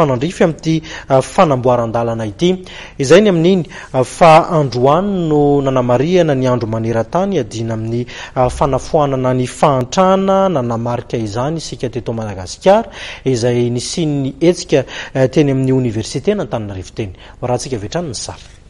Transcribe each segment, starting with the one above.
mifanandrify amin'ity fanamboaran-dalana ity. Izay ny amin'iny fa androany no nanamarihana ny andro maneran-tany hiadiana amin'ny fanafoanana ny fahantrana nanamarika izany isika teto Madagasikara izay nisian'ny hetsika teny amin'ny oniversiten'Antananarivo teny. Varahantsika avy hatrany ny sary.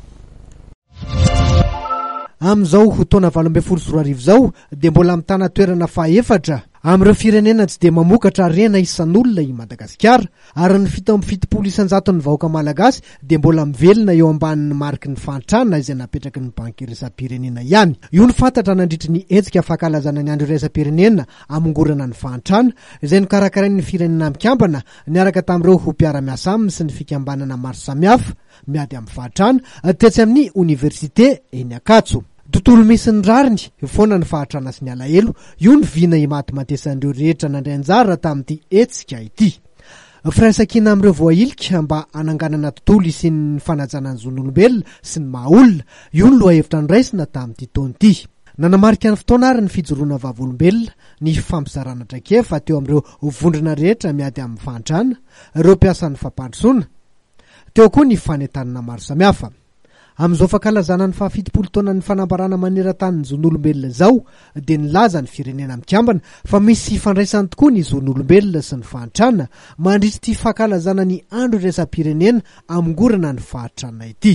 Amin'izao taona valo ambin'ny folo sy roa arivo izao dia mbola mitana toerana fahaefatra amin'ireo firenena tsy dia mamokatra harena isan'olona i Madagasikara ary ny fito amby fitopolo isan-jaton'ny vahoaka malagasy dia mbola mivelona eo ambanin'ny mariky ny fahantrana izay napetraky ny Banky iraisam-pirenena ihany. Io no fatratra nandritry ny hetsika fankalazana ny Andro iraisam-pirenena hamongorana ny fahantrana izay nokarakarain'ny Firenena Mikambana niaraka tamin'ireo mpiara-miasa aminy sy ny fikambanana maro samihafa miady amin'ny fahatrana tetsy amin'ny oniversite eny Ankatso. Tontolo misy ny rariny foana ny fahatrana sy ny alahelo, io no vina imatimatesan'ireo rehetra nandray anjara tamin'ity hetsika ity. Firaisankina amin'ireo voahilika mba hananganana tontolo hisian'ny fanajana ny zon'olombelona sy ny maha olona, io no lohahevitra noraisina tamin'ity taona ity. Nanamarika ny fotoana ary ny fijoroana vavolombelona ny fampizarana traikefa teo amin'ireo vondrona rehetra miady amin'ny fahantrana, ireo mpiasan'ny fampandrosoana, Teo koa ny fanentanana maro samihafa. Amin'izao fankalazana ny fahafitopolo taonan'ny fanambarana maneran-tany ny zon'olombelona izao dia nilaza ny Firenena Mikambana fa misy ifandraisany tokoa ny zon'olombelona sy ny fahantrana mandritr'ity fankalazana ny Andro iraisam-pirenena hamongorana ny fahatranona ity.